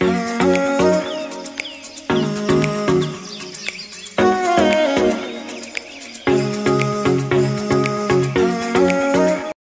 Yeah.